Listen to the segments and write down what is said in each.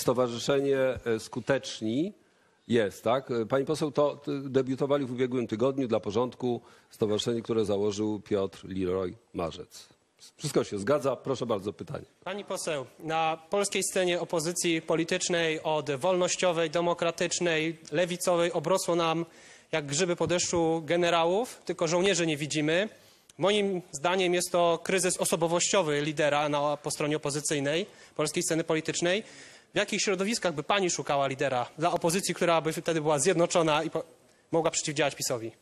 stowarzyszenie e, Skuteczni jest, tak? E, Pani poseł, to t- debiutowali w ubiegłym tygodniu dla porządku stowarzyszenie, które założył Piotr Leroy Marzec. Wszystko się zgadza. Proszę bardzo, pytanie. Pani poseł, na polskiej scenie opozycji politycznej od wolnościowej, demokratycznej, lewicowej obrosło nam jak grzyby po deszczu generałów, tylko żołnierzy nie widzimy. Moim zdaniem jest to kryzys osobowościowy lidera na, po stronie opozycyjnej polskiej sceny politycznej. W jakich środowiskach by pani szukała lidera dla opozycji, która by wtedy była zjednoczona i mogła przeciwdziałać PiSowi?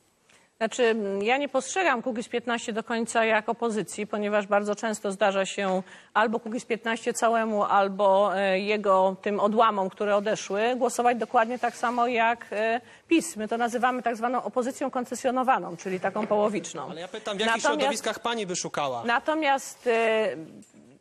Znaczy, m, ja nie postrzegam Kukiz 15 do końca jak opozycji, ponieważ bardzo często zdarza się albo Kukiz 15 całemu, albo e, jego tym odłamom, które odeszły, głosować dokładnie tak samo jak e, PiS. My to nazywamy tak zwaną opozycją koncesjonowaną, czyli taką połowiczną. Ale ja pytam, w jakich Natomiast- środowiskach pani by szukała? Natomiast e,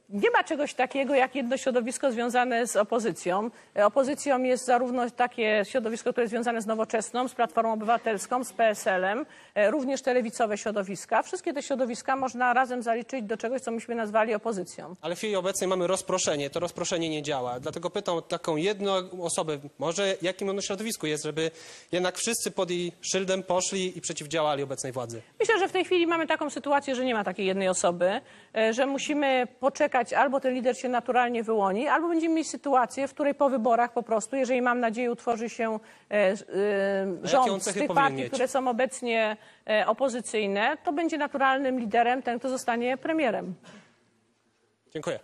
nie ma czegoś takiego jak jedno środowisko związane z opozycją. Opozycją jest zarówno takie środowisko, które jest związane z Nowoczesną, z Platformą Obywatelską, z PSL-em, e, również te lewicowe środowiska. Wszystkie te środowiska można razem zaliczyć do czegoś, co myśmy nazwali opozycją. Ale w chwili obecnej mamy rozproszenie, to rozproszenie nie działa. Dlatego pytam taką jedną osobę, może jakim ono środowisku jest, żeby jednak wszyscy pod jej szyldem poszli i przeciwdziałali obecnej władzy. Myślę, że w tej chwili mamy taką sytuację, że nie ma takiej jednej osoby, e, że musimy poczekać, albo ten lider się naturalnie wyłoni, albo będziemy mieć sytuację, w której po wyborach po prostu, jeżeli mam nadzieję utworzy się e, e, on rząd z tych partii, mieć? które są obecnie e, opozycyjne, to będzie naturalnym liderem ten, kto zostanie premierem. Dziękuję.